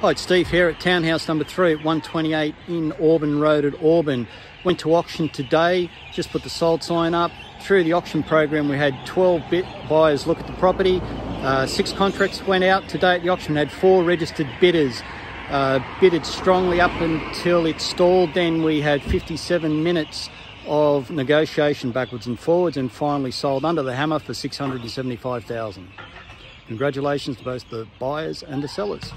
Hi, it's Steve here at Townhouse number three at 128 in Auburn Road at Auburn. Went to auction today, just put the sold sign up. Through the auction program, we had 12 bit buyers look at the property. Uh, six contracts went out today at the auction, had four registered bidders. Uh, bidded strongly up until it stalled. Then we had 57 minutes of negotiation backwards and forwards and finally sold under the hammer for 675,000. Congratulations to both the buyers and the sellers.